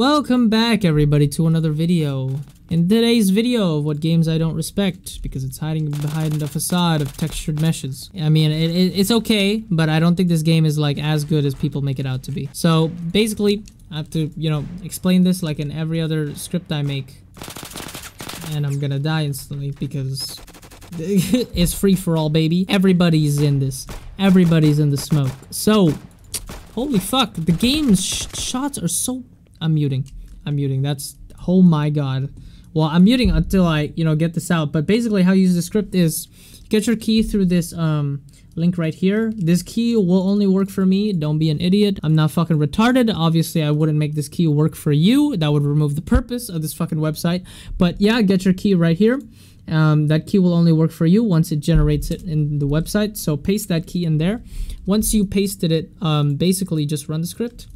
Welcome back everybody to another video. In today's video of what games I don't respect because it's hiding behind the facade of textured meshes. I mean, it, it, it's okay, but I don't think this game is like as good as people make it out to be. So basically, I have to, you know, explain this like in every other script I make. And I'm gonna die instantly because it's free for all, baby. Everybody's in this. Everybody's in the smoke. So, holy fuck, the game's sh shots are so... I'm muting. I'm muting. That's... Oh my god. Well, I'm muting until I, you know, get this out. But basically how you use the script is get your key through this um, link right here. This key will only work for me. Don't be an idiot. I'm not fucking retarded. Obviously, I wouldn't make this key work for you. That would remove the purpose of this fucking website. But yeah, get your key right here. Um, that key will only work for you once it generates it in the website. So paste that key in there. Once you pasted it, um, basically just run the script.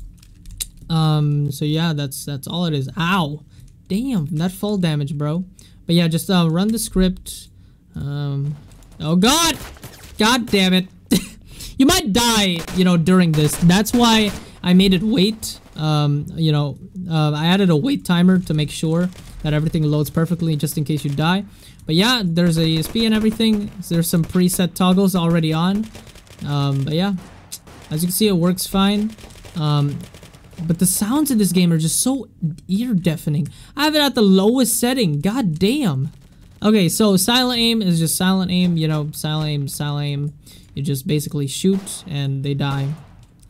Um, so yeah, that's that's all it is. Ow. Damn, that fall damage, bro. But yeah, just uh, run the script. Um, oh god! God damn it. you might die, you know, during this. That's why I made it wait. Um, you know, uh, I added a wait timer to make sure that everything loads perfectly just in case you die. But yeah, there's a ESP and everything. There's some preset toggles already on. Um, but yeah, as you can see, it works fine. Um, but the sounds in this game are just so ear deafening. I have it at the lowest setting. God damn. Okay, so silent aim is just silent aim. You know, silent aim, silent aim. You just basically shoot and they die.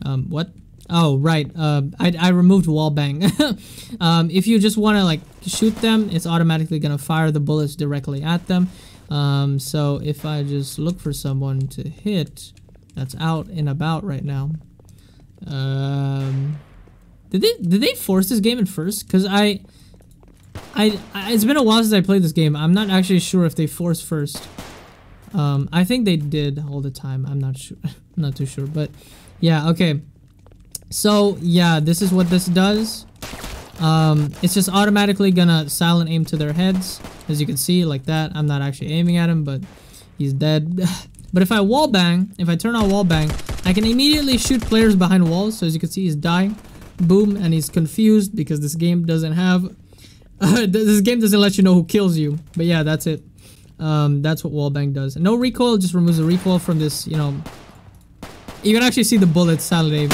Um, what? Oh, right. Uh, I, I removed wall bang. um, if you just want to like shoot them, it's automatically going to fire the bullets directly at them. Um, so if I just look for someone to hit that's out and about right now. Um, did they did they force this game in first? Cause I, I, I, it's been a while since I played this game. I'm not actually sure if they forced first. Um, I think they did all the time. I'm not sure. I'm not too sure, but yeah. Okay. So yeah, this is what this does. Um, it's just automatically gonna silent aim to their heads, as you can see, like that. I'm not actually aiming at him, but he's dead. but if I wall bang, if I turn on wall bang, I can immediately shoot players behind walls. So as you can see, he's dying boom and he's confused because this game doesn't have uh, this game doesn't let you know who kills you. But yeah that's it. Um, that's what wallbang does. No recoil just removes the recoil from this you know. You can actually see the bullets salivate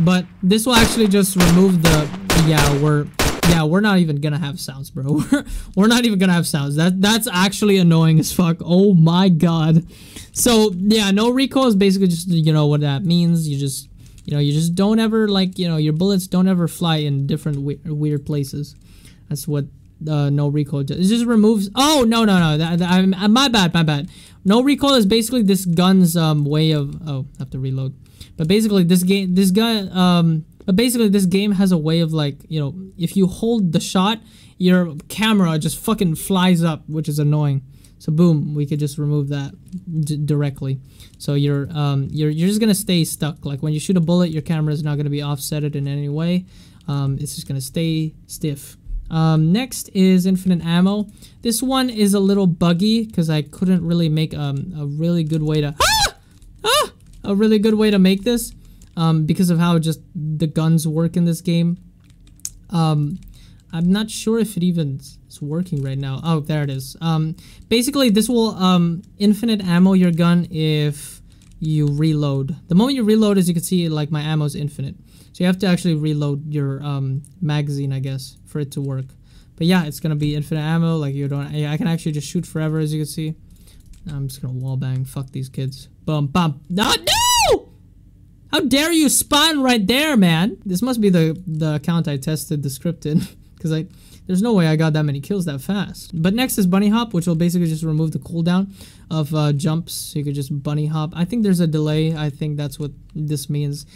but this will actually just remove the yeah we're yeah we're not even gonna have sounds bro. We're, we're not even gonna have sounds. That that's actually annoying as fuck. Oh my god. So yeah no recoil is basically just you know what that means. You just you know you just don't ever like you know your bullets don't ever fly in different we weird places. That's what uh, no recoil does. it just removes oh no no no that, that, I'm, uh, my bad my bad. No recoil is basically this gun's um way of oh I have to reload. But basically this game this gun um but basically this game has a way of like you know if you hold the shot your camera just fucking flies up which is annoying so boom, we could just remove that directly. So you're um, you're you're just gonna stay stuck. Like when you shoot a bullet, your camera is not gonna be offsetted in any way. Um, it's just gonna stay stiff. Um, next is infinite ammo. This one is a little buggy because I couldn't really make um, a really good way to ah! Ah! a really good way to make this um, because of how just the guns work in this game. Um, I'm not sure if it even is working right now. Oh, there it is. Um, basically, this will um, infinite ammo your gun if you reload. The moment you reload, as you can see, like my ammo is infinite. So you have to actually reload your um, magazine, I guess, for it to work. But yeah, it's gonna be infinite ammo. Like you don't, I can actually just shoot forever, as you can see. I'm just gonna wall bang. Fuck these kids. Boom, bum. No, no! How dare you spawn right there, man? This must be the the account I tested the script in. because I there's no way I got that many kills that fast. But next is bunny hop, which will basically just remove the cooldown of uh, jumps. So you could just bunny hop. I think there's a delay. I think that's what this means.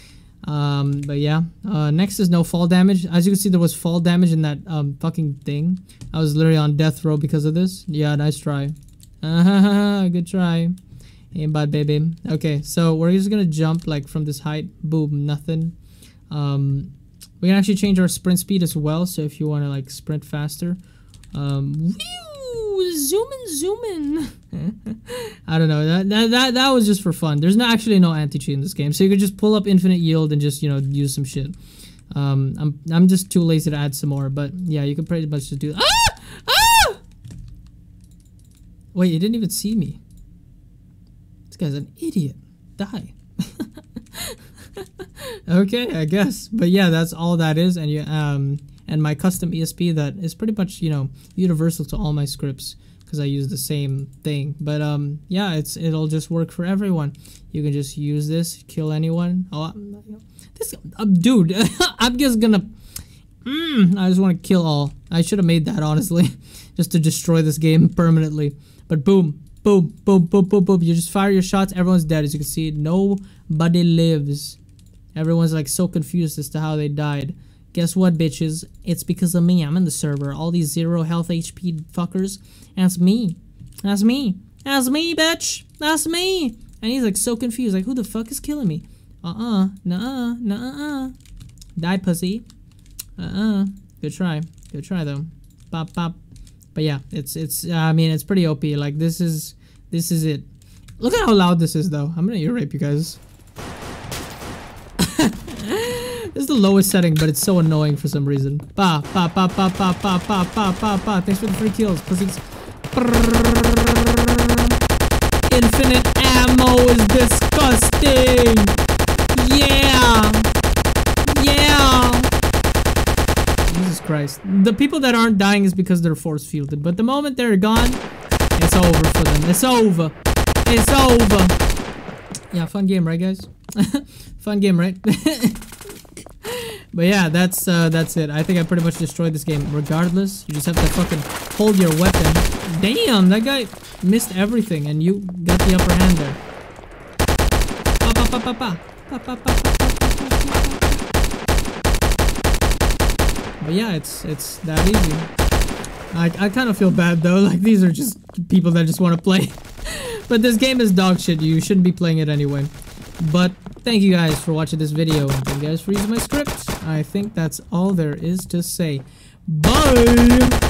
Um, but yeah. Uh, next is no fall damage. As you can see, there was fall damage in that um, fucking thing. I was literally on death row because of this. Yeah, nice try. Good try. Ain't bad, baby. Okay, so we're just gonna jump like from this height. Boom, nothing. Um, we can actually change our sprint speed as well. So if you want to like sprint faster, um, whew, zoom in, zoom in. I don't know. That, that that that was just for fun. There's not actually no anti cheat in this game, so you could just pull up infinite yield and just you know use some shit. Um, I'm I'm just too lazy to add some more, but yeah, you can pretty much just do. Ah! Ah! Wait, you didn't even see me. This guy's an idiot. Die. okay, I guess. But yeah, that's all that is, and you um and my custom ESP that is pretty much you know universal to all my scripts because I use the same thing. But um yeah, it's it'll just work for everyone. You can just use this, kill anyone. Oh, this uh, dude, I'm just gonna. Mm, I just want to kill all. I should have made that honestly, just to destroy this game permanently. But boom, boom, boom, boom, boom, boom. You just fire your shots. Everyone's dead. As you can see, nobody lives. Everyone's like so confused as to how they died. Guess what, bitches? It's because of me. I'm in the server. All these zero health HP fuckers. That's me. That's me. That's me, bitch. That's me. And he's like so confused. Like, who the fuck is killing me? Uh-uh. Nuh-uh. Nuh-uh. Die, pussy. Uh-uh. Good try. Good try, though. Pop, pop. But yeah, it's, it's, uh, I mean, it's pretty OP. Like, this is, this is it. Look at how loud this is, though. I'm gonna ear rape you guys. This is the lowest setting, but it's so annoying for some reason. Ba, ba, ba, ba, ba, ba, ba, ba, ba, ba. Thanks for the free kills, pussies. Infinite ammo is disgusting. Yeah. Yeah. Jesus Christ. The people that aren't dying is because they're force fielded. But the moment they're gone, it's over for them. It's over. It's over. Yeah, fun game, right, guys? fun game, right? but yeah, that's uh, that's it. I think I pretty much destroyed this game. Regardless, you just have to fucking hold your weapon. Damn, that guy missed everything, and you got the upper hand there. Pa pa pa pa pa. Pa pa pa But yeah, it's it's that easy. I I kind of feel bad though. Like these are just people that just want to play. but this game is dog shit. You shouldn't be playing it anyway. But thank you guys for watching this video. Thank you guys for using my script. I think that's all there is to say. Bye!